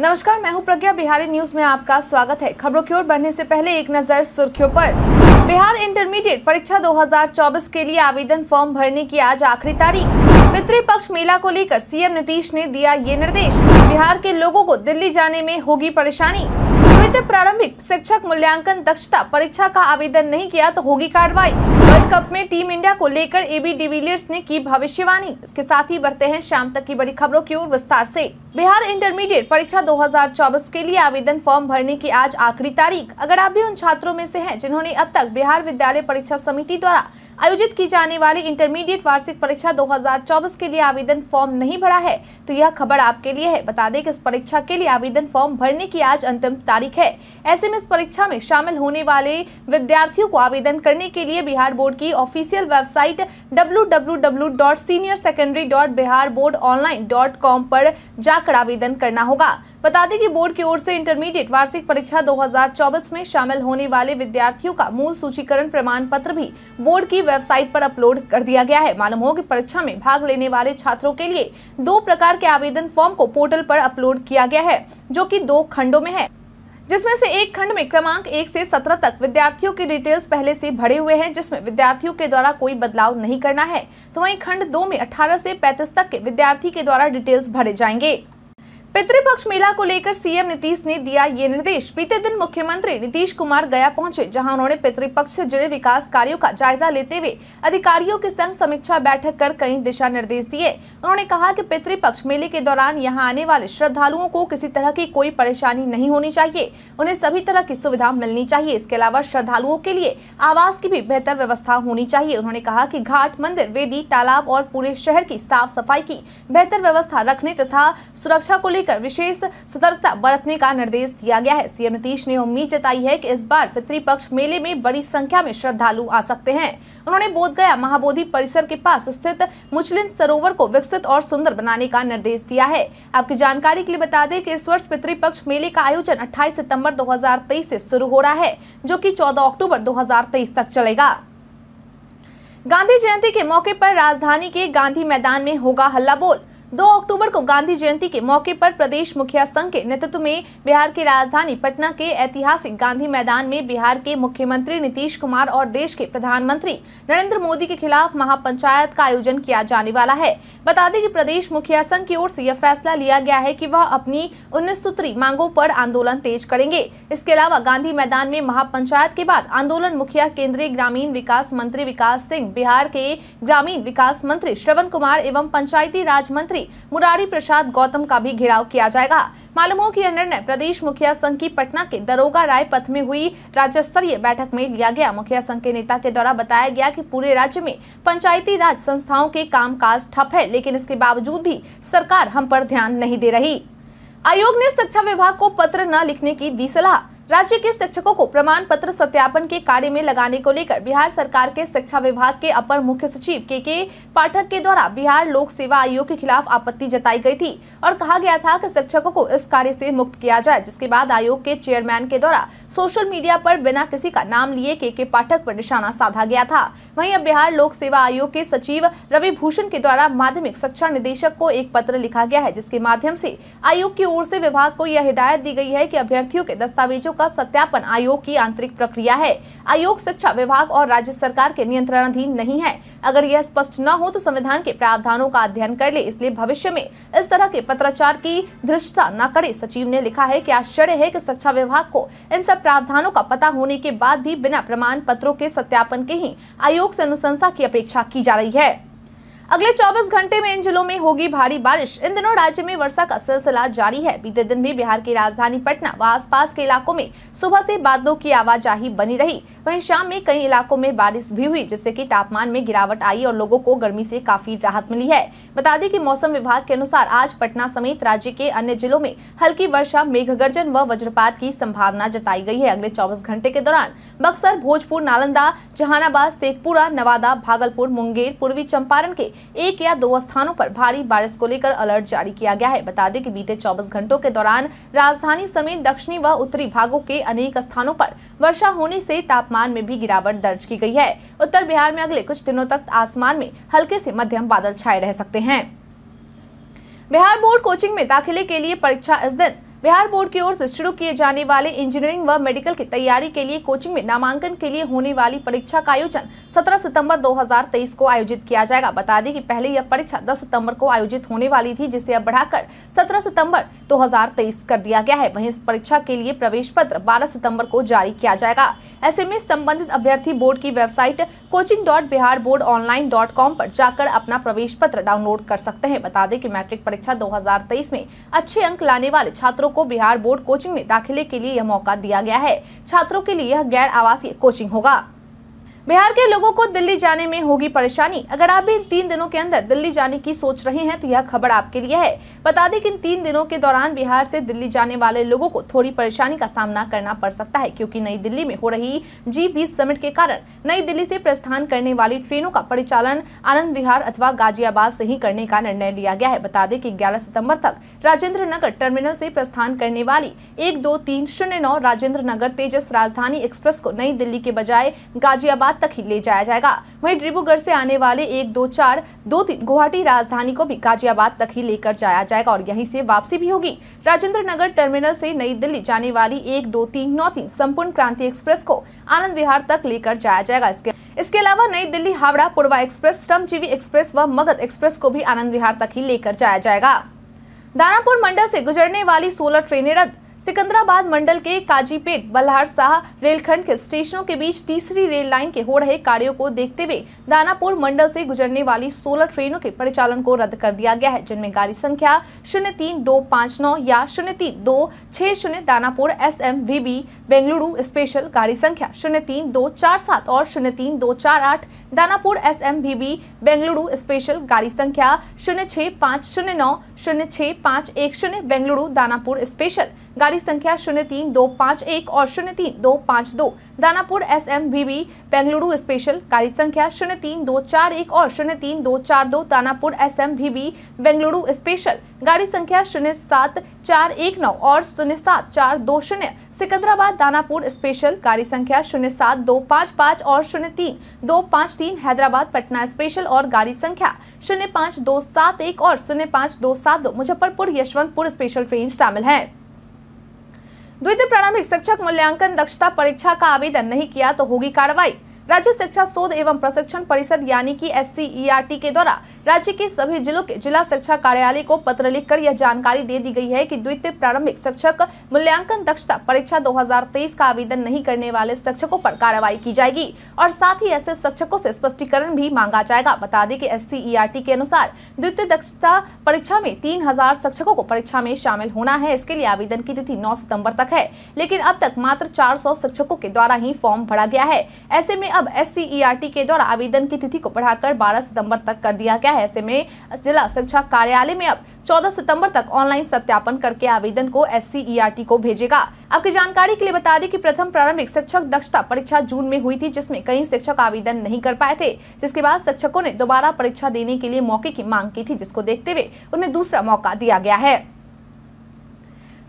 नमस्कार, मैं हूँ प्रज्ञा। बिहारी न्यूज़ में आपका स्वागत है। खबरों की ओर बढ़ने से पहले एक नज़र सुर्खियों पर। बिहार इंटरमीडिएट परीक्षा 2024 के लिए आवेदन फॉर्म भरने की आज आखिरी तारीख। पितृपक्ष मेला को लेकर सीएम नीतीश ने दिया ये निर्देश। बिहार के लोगों को दिल्ली जाने में होगी परेशानी। द्वितीय प्रारंभिक शिक्षक मूल्यांकन दक्षता परीक्षा का आवेदन नहीं किया तो होगी कार्रवाई। वर्ल्ड कप में टीम इंडिया को लेकर एबी डिविलियर्स ने की भविष्यवाणी। इसके साथ ही बढ़ते हैं शाम तक की बड़ी खबरों की ओर विस्तार से। बिहार इंटरमीडिएट परीक्षा 2024 के लिए आवेदन फॉर्म भरने की आज आखिरी तारीख। अगर आप भी उन छात्रों में से हैं जिन्होंने अब तक बिहार विद्यालय परीक्षा समिति द्वारा आयोजित की जाने वाली इंटरमीडिएट वार्षिक परीक्षा 2024 के लिए आवेदन फॉर्म नहीं भरा है तो यह खबर आपके लिए है। बता दें कि इस परीक्षा के लिए आवेदन फॉर्म भरने की आज अंतिम तारीख है। ऐसे में इस परीक्षा में शामिल होने वाले विद्यार्थियों को आवेदन करने के लिए बिहार बोर्ड की ऑफिशियल वेबसाइट www.seniorsecondarybiharboardonline.com पर जाकर आवेदन करना होगा। बता दें कि बोर्ड की ओर से इंटरमीडिएट वार्षिक परीक्षा 2024 में शामिल होने वाले विद्यार्थियों का मूल सूचीकरण प्रमाण पत्र भी बोर्ड की वेबसाइट पर अपलोड कर दिया गया है। मालूम हो कि परीक्षा में भाग लेने वाले छात्रों के लिए दो प्रकार के आवेदन फॉर्म को पोर्टल पर अपलोड किया गया है, जो कि दो खंडों में है। जिसमें से एक खंड में क्रमांक एक से सत्रह तक विद्यार्थियों के डिटेल्स पहले से भरे हुए हैं, जिसमें विद्यार्थियों के द्वारा कोई बदलाव नहीं करना है। तो वहीं खंड दो में 18 से 35 तक के विद्यार्थी के द्वारा डिटेल्स भरे जाएँगे। पितृपक्ष मेला को लेकर सीएम नीतीश ने दिया ये निर्देश। बीते दिन मुख्यमंत्री नीतीश कुमार गया पहुँचे, जहाँ उन्होंने पितृपक्ष से जुड़े विकास कार्यों का जायजा लेते हुए अधिकारियों के संग समीक्षा बैठक कर कई दिशा निर्देश दिए। उन्होंने कहा कि पितृपक्ष मेले के दौरान यहाँ आने वाले श्रद्धालुओं को किसी तरह की कोई परेशानी नहीं होनी चाहिए। उन्हें सभी तरह की सुविधा मिलनी चाहिए। इसके अलावा श्रद्धालुओं के लिए आवास की भी बेहतर व्यवस्था होनी चाहिए। उन्होंने कहा की घाट, मंदिर, वेदी, तालाब और पूरे शहर की साफ़ सफ़ाई की बेहतर व्यवस्था रखने तथा सुरक्षा को लेकर विशेष सतर्कता बरतने का निर्देश दिया गया है। सीएम नीतीश ने उम्मीद जताई है कि इस बार पितृपक्ष मेले में बड़ी संख्या में श्रद्धालु आ सकते हैं। उन्होंने बोधगया महाबोधि परिसर के पास स्थित मुचलिन सरोवर को विकसित और सुंदर बनाने का निर्देश दिया है। आपकी जानकारी के लिए बता दें कि इस वर्ष पितृपक्ष मेले का आयोजन 28 सितंबर 2023 से शुरू हो रहा है, जो कि 14 अक्टूबर 2023 तक चलेगा। गांधी जयंती के मौके पर राजधानी के गांधी मैदान में होगा हल्ला बोल। दो अक्टूबर को गांधी जयंती के मौके पर प्रदेश मुखिया संघ के नेतृत्व में बिहार की राजधानी पटना के ऐतिहासिक गांधी मैदान में बिहार के मुख्यमंत्री नीतीश कुमार और देश के प्रधानमंत्री नरेंद्र मोदी के खिलाफ महापंचायत का आयोजन किया जाने वाला है। बता दें कि प्रदेश मुखिया संघ की ओर से यह फैसला लिया गया है कि वह अपनी उन्नीस सूत्री मांगों पर आंदोलन तेज करेंगे। इसके अलावा गांधी मैदान में महापंचायत के बाद आंदोलन मुखिया केंद्रीय ग्रामीण विकास मंत्री विकास सिंह, बिहार के ग्रामीण विकास मंत्री श्रवण कुमार एवं पंचायती राज मंत्री मंत्री मुरारी प्रसाद गौतम का भी घेराव किया जाएगा। मालूम हो कि यह निर्णय प्रदेश मुखिया संघ की पटना के दरोगा राय पथ में हुई राज्य स्तरीय बैठक में लिया गया। मुखिया संघ के नेता के द्वारा बताया गया कि पूरे राज्य में पंचायती राज संस्थाओं के कामकाज ठप है, लेकिन इसके बावजूद भी सरकार हम पर ध्यान नहीं दे रही। आयोग ने शिक्षा विभाग को पत्र न लिखने की दी सलाह। राज्य के शिक्षकों को प्रमाण पत्र सत्यापन के कार्य में लगाने को लेकर बिहार सरकार के शिक्षा विभाग के अपर मुख्य सचिव के के पाठक के द्वारा बिहार लोक सेवा आयोग के खिलाफ आपत्ति जताई गई थी और कहा गया था कि शिक्षकों को इस कार्य से मुक्त किया जाए, जिसके बाद आयोग के चेयरमैन के द्वारा सोशल मीडिया पर बिना किसी का नाम लिए के के पाठक पर निशाना साधा गया था। वहीं अब बिहार लोक सेवा आयोग के सचिव रवि भूषण के द्वारा माध्यमिक शिक्षा निदेशक को एक पत्र लिखा गया है, जिसके माध्यम से आयोग की ओर से विभाग को यह हिदायत दी गई है की अभ्यर्थियों के दस्तावेजों का सत्यापन आयोग की आंतरिक प्रक्रिया है। आयोग, शिक्षा विभाग और राज्य सरकार के नियंत्रणाधीन नहीं है। अगर यह स्पष्ट न हो तो संविधान के प्रावधानों का अध्ययन कर ले, इसलिए भविष्य में इस तरह के पत्राचार की धृष्टता न करे। सचिव ने लिखा है की आश्चर्य है की शिक्षा विभाग को इन सब प्रावधानों का पता होने के बाद भी बिना प्रमाण पत्रों के सत्यापन के ही आयोग से अनुशंसा की अपेक्षा की जा रही है। अगले 24 घंटे में इन जिलों में होगी भारी बारिश। इन दिनों राज्य में वर्षा का सिलसिला जारी है। बीते दिन भी बिहार की राजधानी पटना व आसपास के इलाकों में सुबह से बादलों की आवाजाही बनी रही। वहीं शाम में कई इलाकों में बारिश भी हुई, जिससे कि तापमान में गिरावट आई और लोगों को गर्मी से काफ़ी राहत मिली है। बता दें कि मौसम विभाग के अनुसार आज पटना समेत राज्य के अन्य जिलों में हल्की वर्षा मेघ गर्जन व वज्रपात की संभावना जताई गई है। अगले चौबीस घंटे के दौरान बक्सर, भोजपुर, नालंदा, जहानाबाद, शेखपुरा, नवादा, भागलपुर, मुंगेर, पूर्वी चंपारण के एक या दो स्थानों पर भारी बारिश को लेकर अलर्ट जारी किया गया है। बता दें कि बीते 24 घंटों के दौरान राजधानी समेत दक्षिणी व उत्तरी भागों के अनेक स्थानों पर वर्षा होने से तापमान में भी गिरावट दर्ज की गई है। उत्तर बिहार में अगले कुछ दिनों तक आसमान में हल्के से मध्यम बादल छाए रह सकते हैं। बिहार बोर्ड कोचिंग में दाखिले के लिए परीक्षा इस दिन बिहार बोर्ड की ओर से शुरू किए जाने वाले इंजीनियरिंग व मेडिकल की तैयारी के लिए कोचिंग में नामांकन के लिए होने वाली परीक्षा का आयोजन 17 सितंबर 2023 को आयोजित किया जाएगा। बता दें कि पहले यह परीक्षा 10 सितंबर को आयोजित होने वाली थी, जिसे अब बढ़ाकर 17 सितंबर 2023 कर दिया गया है। वहीं इस परीक्षा के लिए प्रवेश पत्र बारह सितंबर को जारी किया जाएगा। ऐसे में संबंधित अभ्यर्थी बोर्ड की website coaching dot Bihar board online dot com जाकर अपना प्रवेश पत्र डाउनलोड कर सकते हैं। बता दें कि मैट्रिक परीक्षा 2023 में अच्छे अंक लाने वाले छात्रों को बिहार बोर्ड कोचिंग में दाखिले के लिए यह मौका दिया गया है। छात्रों के लिए यह गैर आवासीय कोचिंग होगा। बिहार के लोगों को दिल्ली जाने में होगी परेशानी। अगर आप भी इन तीन दिनों के अंदर दिल्ली जाने की सोच रहे हैं तो यह खबर आपके लिए है। बता दें कि इन तीन दिनों के दौरान बिहार से दिल्ली जाने वाले लोगों को थोड़ी परेशानी का सामना करना पड़ सकता है, क्योंकि नई दिल्ली में हो रही जी बीस समिट के कारण नई दिल्ली से प्रस्थान करने वाली ट्रेनों का परिचालन आनंद विहार अथवा गाजियाबाद से ही करने का निर्णय लिया गया है। बता दें की ग्यारह सितंबर तक राजेंद्र नगर टर्मिनल से प्रस्थान करने वाली एक दो तीन शून्य नौ राजेंद्र नगर तेजस राजधानी एक्सप्रेस को नई दिल्ली के बजाय गाजियाबाद तक ही ले जाया जाएगा। वहीं डिब्रूगढ़ से आने वाले एक, दो, चार, दो तीन गुवाहाटी राजधानी को भी गाजियाबाद तक ही लेकर जाया जाएगा और यहीं से वापसी भी होगी। राजेंद्र नगर टर्मिनल से नई दिल्ली जाने वाली एक, दो, तीन, नौ तीन संपूर्ण क्रांति एक्सप्रेस को आनंद विहार तक लेकर जाया जाएगा। इसके इसके अलावा नई दिल्ली, हावड़ा पूर्वा एक्सप्रेस, श्रमजीवी एक्सप्रेस व मगध एक्सप्रेस को भी आनंद विहार तक ही लेकर जाया जाएगा। दानापुर मंडल से गुजरने वाली सोलह ट्रेनें रद्द सिकंदराबाद मंडल के काजीपेट बल्हार शाह रेलखंड के स्टेशनों के बीच तीसरी रेल लाइन के हो रहे कार्यों को देखते हुए दानापुर मंडल से गुजरने वाली 16 ट्रेनों के परिचालन को रद्द कर दिया गया है, जिनमें गाड़ी संख्या शून्य तीन दो पाँच नौ या शून्य तीन दो छह शून्य Danapur S M V B Bengaluru special गाड़ी संख्या शून्य तीन दो चार सात और शून्य तीन दो चार आठ, Danapur S M V B Bengaluru special गाड़ी संख्या शून्य छह पाँच शून्य नौ, शून्य छह पाँच एक शून्य, बेंगलुरु, दानापुर स्पेशल। गाड़ी संख्या शून्य तीन दो पाँच एक और शून्य तीन दो पाँच दो। Danapur S M V Bengaluru special, गाड़ी संख्या शून्य तीन दो चार एक और शून्य तीन दो चार दो। Danapur S M V Bengaluru special, गाड़ी संख्या शून्य सात चार एक नौ और शून्य सात चार दो शून्य। सिकंदराबाद दानापुर स्पेशल, गाड़ी संख्या शून्य सात दो पाँच पाँच और शून्य तीन दो पाँच तीन। हैदराबाद पटना स्पेशल और गाड़ी संख्या शून्य पाँच दो सात एक और शून्य पाँच दो सात दो। मुजफ्फरपुर यशवंतपुर स्पेशल ट्रेन शामिल है। द्वितीय प्रारंभिक शिक्षक मूल्यांकन दक्षता परीक्षा का आवेदन नहीं किया तो होगी कार्रवाई। राज्य शिक्षा शोध एवं प्रशिक्षण परिषद यानी कि एस e के द्वारा राज्य के सभी जिलों के जिला शिक्षा कार्यालय को पत्र लिखकर यह जानकारी दे दी गई है कि द्वितीय प्रारंभिक शिक्षक मूल्यांकन दक्षता परीक्षा 2023 का आवेदन नहीं करने वाले शिक्षकों पर कार्रवाई की जाएगी और साथ ही ऐसे शिक्षकों से स्पष्टीकरण भी मांगा जाएगा। बता दें कि एस e के अनुसार द्वितीय दक्षता परीक्षा में तीन हज़ार शिक्षकों को परीक्षा में शामिल होना है। इसके लिए आवेदन की तिथि नौ सितंबर तक है, लेकिन अब तक मात्र चार सौ शिक्षकों के द्वारा ही फॉर्म भरा गया है। ऐसे में अब एस e के द्वारा आवेदन की तिथि को बढ़ाकर 12 सितंबर तक कर दिया गया है। ऐसे में जिला शिक्षा कार्यालय में अब 14 सितंबर तक ऑनलाइन सत्यापन करके आवेदन को एस e को भेजेगा। आपकी जानकारी के लिए बता दें कि प्रथम प्रारंभिक शिक्षक दक्षता परीक्षा जून में हुई थी, जिसमें कई शिक्षक आवेदन नहीं कर पाए थे, जिसके बाद शिक्षकों ने दोबारा परीक्षा देने के लिए मौके की मांग की थी, जिसको देखते हुए उन्हें दूसरा मौका दिया गया है।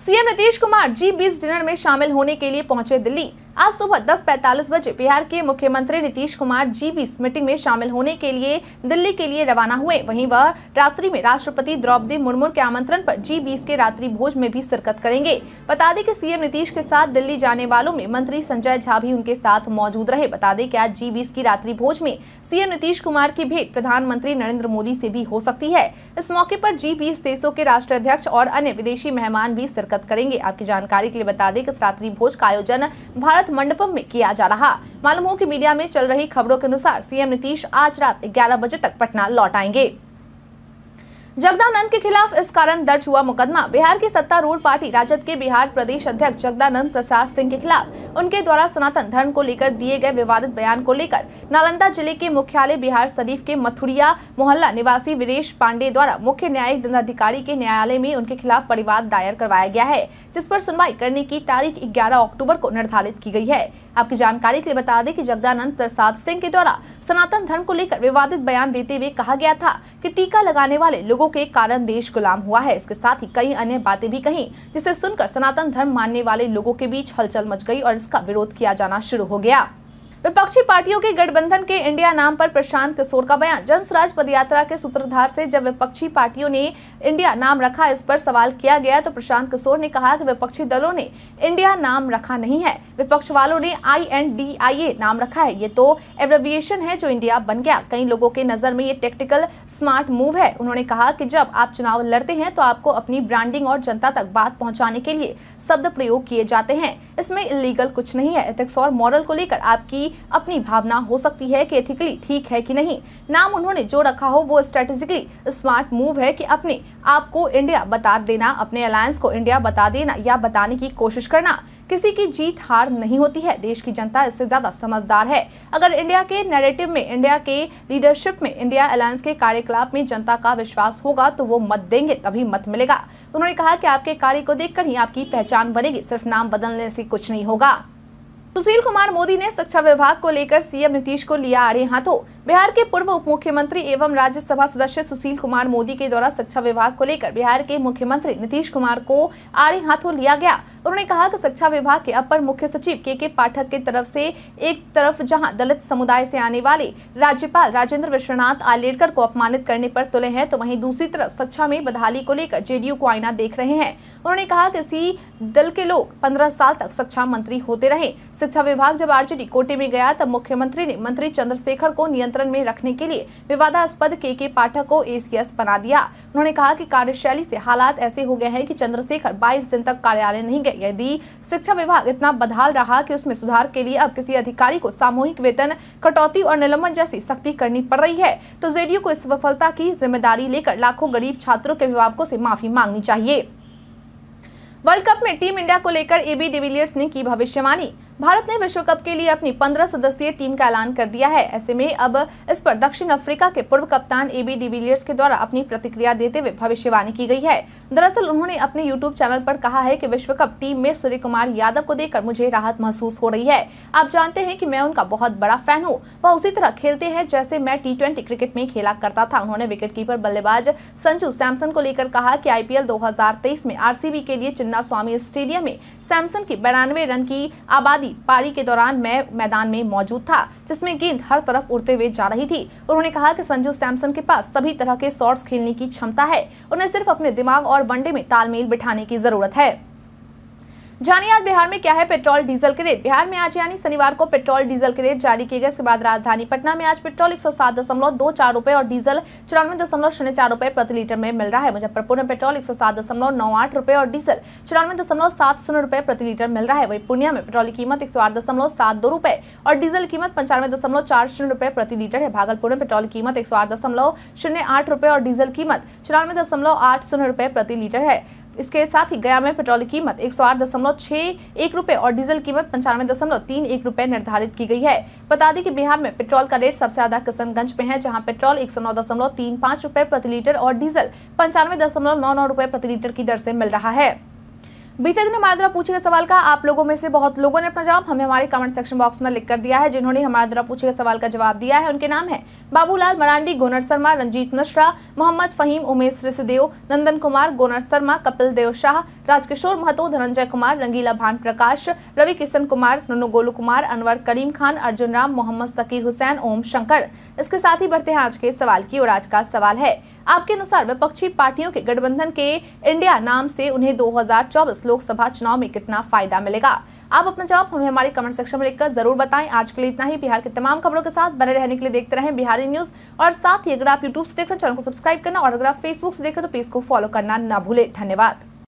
सीएम नीतीश कुमार जी बीस डिनर में शामिल होने के लिए पहुँचे दिल्ली। आज सुबह 10:45 बजे बिहार के मुख्यमंत्री नीतीश कुमार जी बीस मीटिंग में शामिल होने के लिए दिल्ली के लिए रवाना हुए। वहीं वह रात्रि में राष्ट्रपति द्रौपदी मुर्मू के आमंत्रण पर जी बीस के रात्रि भोज में भी शिरकत करेंगे। बता दें कि सीएम नीतीश के साथ दिल्ली जाने वालों में मंत्री संजय झा भी उनके साथ मौजूद रहे। बता दें कि आज जी बीस की रात्रि भोज में सीएम नीतीश कुमार की भेंट प्रधानमंत्री नरेंद्र मोदी से भी हो सकती है। इस मौके पर जी बीस देशों के राष्ट्राध्यक्ष और अन्य विदेशी मेहमान भी शिरकत करेंगे। आपकी जानकारी के लिए बता दें कि इस रात्रि भोज का आयोजन भारत मंडपम में किया जा रहा। मालूम हो कि मीडिया में चल रही खबरों के अनुसार सीएम नीतीश आज रात 11 बजे तक पटना लौट आएँगे। जगदानंद के खिलाफ इस कारण दर्ज हुआ मुकदमा। बिहार की सत्तारूढ़ पार्टी, राजद के बिहार प्रदेश अध्यक्ष जगदानंद प्रसाद सिंह के खिलाफ, उनके द्वारा सनातन धर्म को लेकर दिए गए विवादित बयान को लेकर नालंदा ज़िले के मुख्यालय बिहार शरीफ के मथुरिया मोहल्ला निवासी वीरेश पांडे द्वारा मुख्य न्यायिक दंडाधिकारी के न्यायालय में उनके खिलाफ परिवाद दायर करवाया गया है, जिस पर सुनवाई करने की तारीख ग्यारह अक्टूबर को निर्धारित की गई है। आपकी जानकारी के लिए बता दें कि जगदानंद प्रसाद सिंह के द्वारा सनातन धर्म को लेकर विवादित बयान देते हुए कहा गया था कि टीका लगाने वाले लोगों के कारण देश गुलाम हुआ है। इसके साथ ही कई अन्य बातें भी कही, जिसे सुनकर सनातन धर्म मानने वाले लोगों के बीच हलचल मच गई और इसका विरोध किया जाना शुरू हो गया। विपक्षी पार्टियों के गठबंधन के इंडिया नाम पर प्रशांत किशोर का बयान। जन स्वराज पदयात्रा के सूत्रधार से जब विपक्षी पार्टियों ने इंडिया नाम रखा, इस पर सवाल किया गया तो प्रशांत किशोर ने कहा कि विपक्षी दलों ने इंडिया नाम रखा नहीं है। विपक्ष वालों ने आई एन डी आई ए नाम रखा है। ये तो एब्रेविएशन है जो इंडिया बन गया। कई लोगों के नज़र में ये टेक्टिकल स्मार्ट मूव है। उन्होंने कहा कि जब आप चुनाव लड़ते हैं तो आपको अपनी ब्रांडिंग और जनता तक बात पहुँचाने के लिए शब्द प्रयोग किए जाते हैं। इसमें इलीगल कुछ नहीं है। एथिक्स और मॉरल को लेकर आपकी अपनी भावना हो सकती है कि एथिकली ठीक है कि नहीं। नाम उन्होंने जो रखा हो, वो स्ट्रेटेजिकली स्मार्ट मूव है कि अपने आप को इंडिया बता देना, अपने अलायंस को इंडिया बता देना या बताने की कोशिश करना। किसी की जीत हार नहीं होती है। देश की जनता इससे ज़्यादा समझदार है। अगर इंडिया के नैरेटिव में इंडिया के लीडरशिप में इंडिया अलायंस के कार्यकलाप में जनता का विश्वास होगा तो वो मत देंगे, तभी मत मिलेगा। उन्होंने कहा कि आपके कार्य को देखकर ही आपकी पहचान बनेगी। सिर्फ़ नाम बदलने से कुछ नहीं होगा। सुशील कुमार मोदी ने शिक्षा विभाग को लेकर सीएम नीतीश को लिया आड़े हाथों। बिहार के पूर्व उप मुख्यमंत्री एवं राज्यसभा सदस्य सुशील कुमार मोदी के द्वारा शिक्षा विभाग को लेकर बिहार के मुख्यमंत्री नीतीश कुमार को आड़े हाथों लिया गया। उन्होंने कहा कि शिक्षा विभाग के अपर मुख्य सचिव के के पाठक की तरफ़ से एक तरफ़ जहाँ दलित समुदाय से आने वाले राज्यपाल राजेंद्र विश्वनाथ आलेडकर को अपमानित करने पर तुले हैं तो वहीं दूसरी तरफ़ शिक्षा में बदहाली को लेकर जेडीयू को आईना देख रहे हैं। उन्होंने कहा कि इसी दल के लोग पंद्रह साल तक शिक्षा मंत्री होते रहे। शिक्षा विभाग जब आरजेडी कोटे में गया, तब मुख्यमंत्री ने मंत्री चंद्रशेखर को नियंत्रण में रखने के लिए विवादास्पद के के पाठक को एसीएस बना दिया। उन्होंने कहा कि कार्यशैली से हालात ऐसे हो गए हैं कि चंद्रशेखर 22 दिन तक कार्यालय नहीं गए। यदि शिक्षा विभाग इतना बदहाल रहा कि उसमें सुधार के लिए अब किसी अधिकारी को सामूहिक वेतन, कटौती और निलंबन जैसी सख्ती करनी पड़ रही है तो जेडीयू को इस विफलता की ज़िम्मेदारी लेकर लाखों गरीब छात्रों के अभिभावकों से माफ़ी मांगनी चाहिए। वर्ल्ड कप में टीम इंडिया को लेकर एबी डिविलियर्स ने की भविष्यवाणी। भारत ने विश्व कप के लिए अपनी 15 सदस्यीय टीम का ऐलान कर दिया है। ऐसे में अब इस पर दक्षिण अफ्रीका के पूर्व कप्तान एबी डिविलियर्स के द्वारा अपनी प्रतिक्रिया देते हुए भविष्यवाणी की गई है। दरअसल उन्होंने अपने यूट्यूब चैनल पर कहा है कि विश्व कप टीम में सूर्य कुमार यादव को देखकर मुझे राहत महसूस हो रही है। आप जानते हैं की मैं उनका बहुत बड़ा फ़ैन हूँ। वह उसी तरह खेलते हैं जैसे मैं टी क्रिकेट में खेला करता था। उन्होंने विकेट बल्लेबाज संजू सैमसन को लेकर कहा कि आईपीएल 2023 में आरसीबी के लिए चिन्ना स्वामी स्टेडियम में सैमसन की बानवे रन की आबादी थी पारी के दौरान मैं मैदान में मौजूद था, जिसमें गेंद हर तरफ़ उड़ते हुए जा रही थी। उन्होंने कहा कि संजू सैमसन के पास सभी तरह के शॉर्ट्स खेलने की क्षमता है। उन्हें सिर्फ़ अपने दिमाग और वनडे में तालमेल बिठाने की ज़रूरत है। जानिए आज बिहार में क्या है पेट्रोल डीजल के रेट। बिहार में आज यानी शनिवार को पेट्रोल डीजल के रेट जारी किए गए। इसके बाद राजधानी पटना में आज पेट्रोल एक सौ सात दशमलव दो चार रुपए और डीजल चौरानवे दशमलव शून्य चार रुपए प्रति लीटर में मिल रहा है। मुजफ्फरपुर में पेट्रोल एक सौ सात दशमलव नौ आठ रुपए और डीजल चौरानवे दशमलव सात शून्य रुपए प्रति लीटर मिल रहा है। वही पूर्णिया में पेट्रोल की कीमत एक सौ आठ दशमलव सात दो रुपए और डीजल कीमत पंचानवे दशमलव चार शून्य रुपए प्रति लीटर है। भागलपुर में पेट्रोल कीमत एक सौ आठ दशमलव शून्य आठ रुपए और डीजल कीमत चौरानवे दशमलव आठ शून्य रुपए प्रति लीटर है। इसके साथ ही गया में पेट्रोल की कीमत एक सौ आठ दशमलव छह एक और डीजल कीमत पंचानवे दशमलव तीन एक रुपए निर्धारित की गई है। बता दें कि बिहार में पेट्रोल का रेट सबसे ज़्यादा किशनगंज में है, जहाँ पेट्रोल एक सौ नौ दशमलव तीन पाँच रुपए प्रति लीटर और डीजल पंचानवे दशमलव नौ नौ रुपए प्रति लीटर की दर से मिल रहा है। बीते दिन हमारे द्वारा पूछे गए सवाल का आप लोगों में से बहुत लोगों ने अपना जवाब हमें हमारे कमेंट सेक्शन बॉक्स में लिख कर दिया है, जिन्होंने हमारे द्वारा पूछे गए सवाल का जवाब दिया है। उनके नाम है बाबूलाल मरांडी, गोनर शर्मा, रंजीत मिश्रा, मोहम्मद फहीम, उमेश ऋषदेव नंदन कुमार, गोनर शर्मा, कपिल देव शाह, राजकिशोर महतो, धनंजय कुमार, रंगीला भान प्रकाश रवि किशन कुमार नुनु गोलू कुमार, अनवर करीम खान, अर्जुन राम, मोहम्मद सकीर हुसैन, ओम शंकर। इसके साथ ही बढ़ते हैं आज के सवाल की और आज का सवाल है। आपके अनुसार विपक्षी पार्टियों के गठबंधन के इंडिया नाम से उन्हें 2024 लोकसभा चुनाव में कितना फ़ायदा मिलेगा? आप अपना जवाब हमें हमारे कमेंट सेक्शन में लिखकर ज़रूर बताएँ। आज के लिए इतना ही। बिहार के तमाम खबरों के साथ बने रहने के लिए देखते रहें बिहारी न्यूज़। और साथ ही अगर आप यूट्यूब से देख रहे चैनल को सब्सक्राइब करना और अगर आप फेसबुक से देख रहे तो पेज को फॉलो करना न भूले। धन्यवाद।